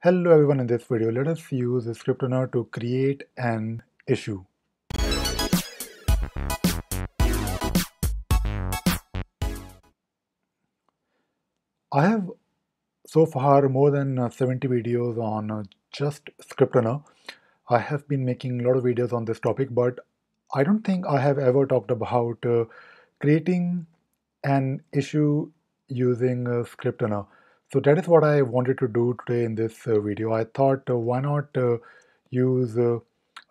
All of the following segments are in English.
Hello everyone in this video, let us use Scriptrunner to create an issue. I have so far more than uh, 70 videos on uh, just Scriptrunner. I have been making a lot of videos on this topic, but I don't think I have ever talked about uh, creating an issue using uh. So that is what I wanted to do today in this uh, video. I thought uh, why not uh, use uh,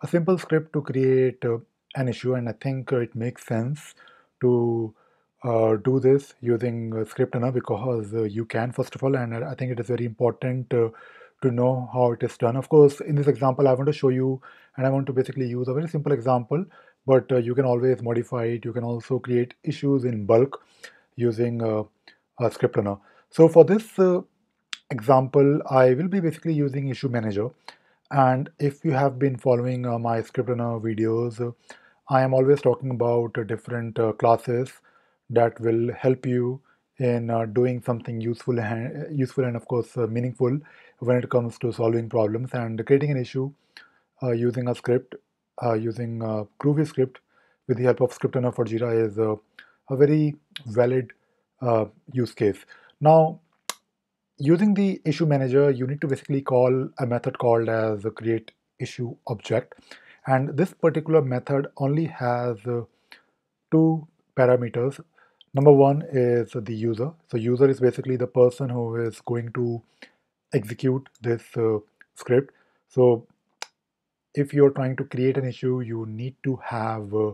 a simple script to create uh, an issue and I think uh, it makes sense to do this using Scriptrunner because you can first of all and I think it is very important to know how it is done. Of course, in this example I want to show you and I want to basically use a very simple example but you can always modify it. You can also create issues in bulk using uh, Scriptrunner. So for this uh, example, I will be basically using Issue Manager. And if you have been following uh, my Scriptrunner videos, uh, I am always talking about uh, different uh, classes that will help you in uh, doing something useful and useful and of course uh, meaningful when it comes to solving problems and creating an issue uh, using a script, uh, using uh, Groovy script with the help of Scriptrunner for Jira is uh, a very valid uh, use case. Now, using the issue manager, you need to basically call a method called as create issue object. And this particular method only has uh, two parameters. Number one is the user. So user is basically the person who is going to execute this uh, script. So if you're trying to create an issue, you need to have uh,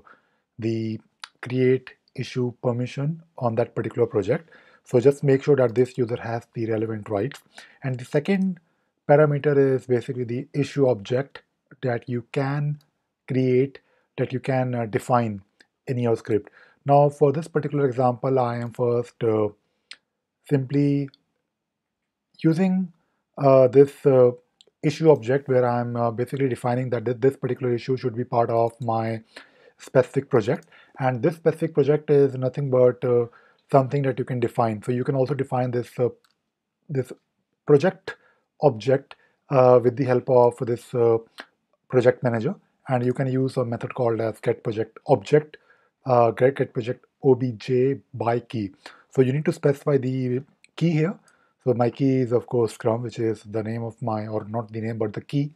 the create issue permission on that particular project. So just make sure that this user has the relevant rights. And the second parameter is basically the issue object that you can create, that you can uh, define in your script. Now for this particular example, I am first uh, simply using uh, this uh, issue object where I'm uh, basically defining that this particular issue should be part of my specific project and this specific project is nothing but uh, something that you can define. So you can also define this uh, this project object uh, with the help of this uh, project manager. And you can use a method called as get project object uh, get, project obj by key. So you need to specify the key here. So my key is of course Scrum, which is the name of my, or not the name, but the key,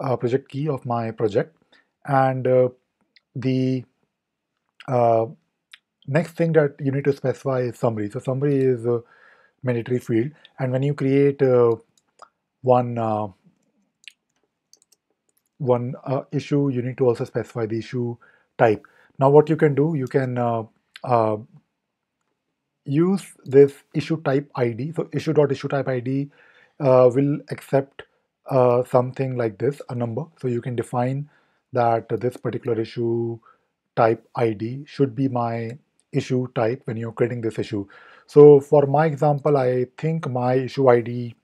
uh, project key of my project. And uh, the uh, next thing that you need to specify is summary. So summary is a mandatory field. And when you create uh, one uh, one uh, issue, you need to also specify the issue type. Now what you can do, you can uh, uh, use this issue type ID. So issue dot issue type ID uh, will accept something like this, a number. So you can define that this particular issue type ID should be my issue type when you're creating this issue. So for my example, I think my issue ID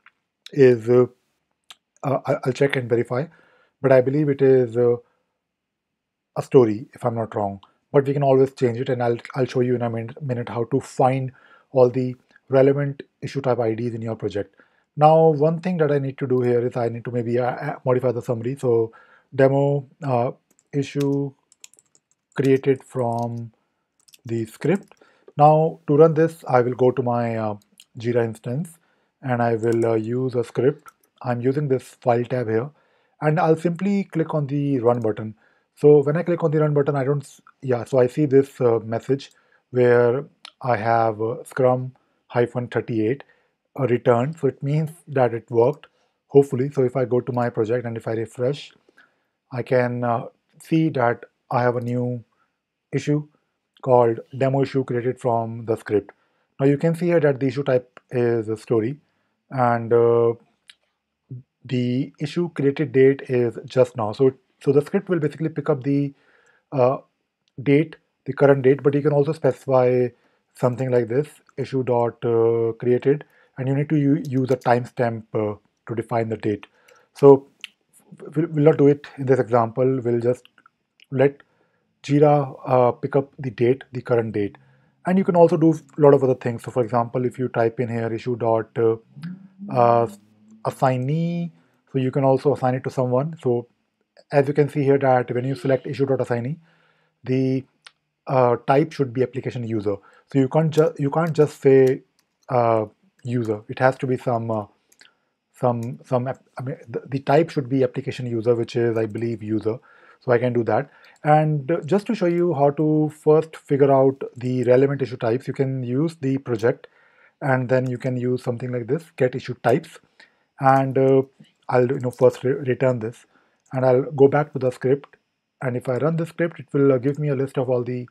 is, uh, uh, I'll check and verify, but I believe it is uh, a story if I'm not wrong. But we can always change it, and I'll I'll show you in a min- minute how to find all the relevant issue type IDs in your project. Now, one thing that I need to do here is I need to maybe uh, uh, modify the summary. So, demo uh, issue created from the script. Now, to run this, I will go to my uh, Jira instance and I will uh, use a script. I'm using this file tab here and I'll simply click on the run button. So when I click on the run button, I don't, yeah, so I see this uh, message where I have uh, scrum hyphen 38 uh, returned. So it means that it worked, hopefully. So if I go to my project and if I refresh, I can uh, see that I have a new issue called demo issue created from the script. Now you can see here that the issue type is a story and uh, the issue created date is just now. So, so the script will basically pick up the uh, date, the current date, but you can also specify something like this issue dot uh, created, and you need to use a timestamp uh, to define the date. So we'll, we'll not do it in this example. We'll just let Jira uh, pick up the date, the current date, and you can also do a lot of other things. So, for example, if you type in here issue dot uh, uh, assignee so you can also assign it to someone. So as you can see here that when you select issue.assignee the uh, type should be application user. So you can't just you can't just say uh, user. It has to be some uh, some some I mean the, type should be application user which is I believe user so I can do that. And just to show you how to first figure out the relevant issue types you can use the project and then you can use something like this get issue types. And uh, I'll you know first re return this. And I'll go back to the script. And if I run the script it will uh, give me a list of all the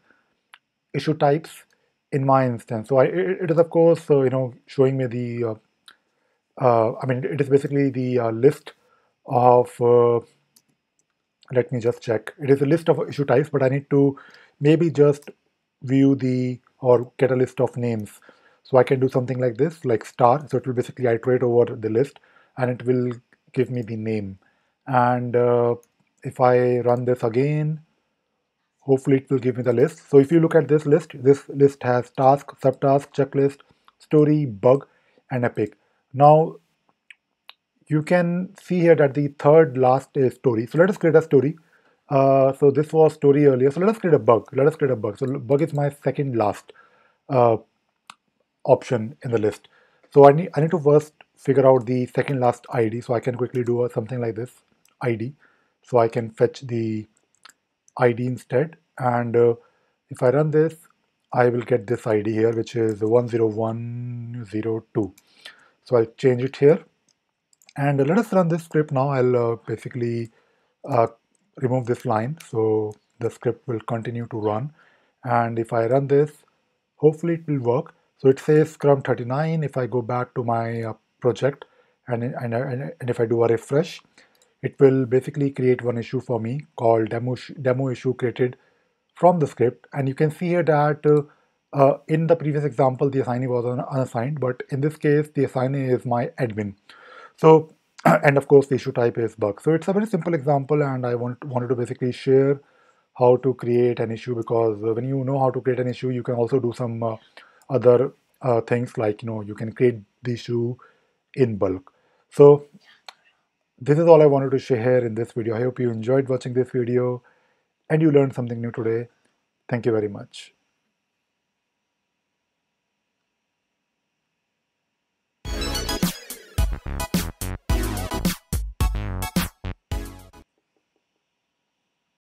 issue types in my instance. So I, it, it is of course uh, you know showing me the uh, uh, I mean it is basically the uh, list of let me just check it is a list of issue types but I need to maybe just view the or get a list of names so I can do something like this, like star. So it will basically iterate over the list and it will give me the name. And uh, if I run this again, hopefully it will give me the list. So if you look at this list, this list has task, subtask, checklist, story, bug, and epic. Now you can see here that the third last is story. So let us create a story. Uh, so this was story earlier. So let us create a bug. Let us create a bug. So bug is my second last uh, option in the list. So I need, I need to first figure out the second last ID. So I can quickly do something like this, ID. So I can fetch the ID instead. And uh, if I run this, I will get this ID here, which is 10102. So I'll change it here. And let us run this script now. I'll uh, basically uh, remove this line. So the script will continue to run. And if I run this, hopefully it will work. So it says Scrum 39. If I go back to my uh, project and, and, and if I do a refresh, it will basically create one issue for me called demo, demo issue created from the script. And you can see here that uh, uh, in the previous example, the assignee was unassigned, but in this case, the assignee is my admin. So, and of course, the issue type is bug. So it's a very simple example, and I want, wanted to basically share how to create an issue because when you know how to create an issue, you can also do some uh, other uh, things like you know you can create the issue in bulk. So this is all I wanted to share in this video. I hope you enjoyed watching this video and you learned something new today. Thank you very much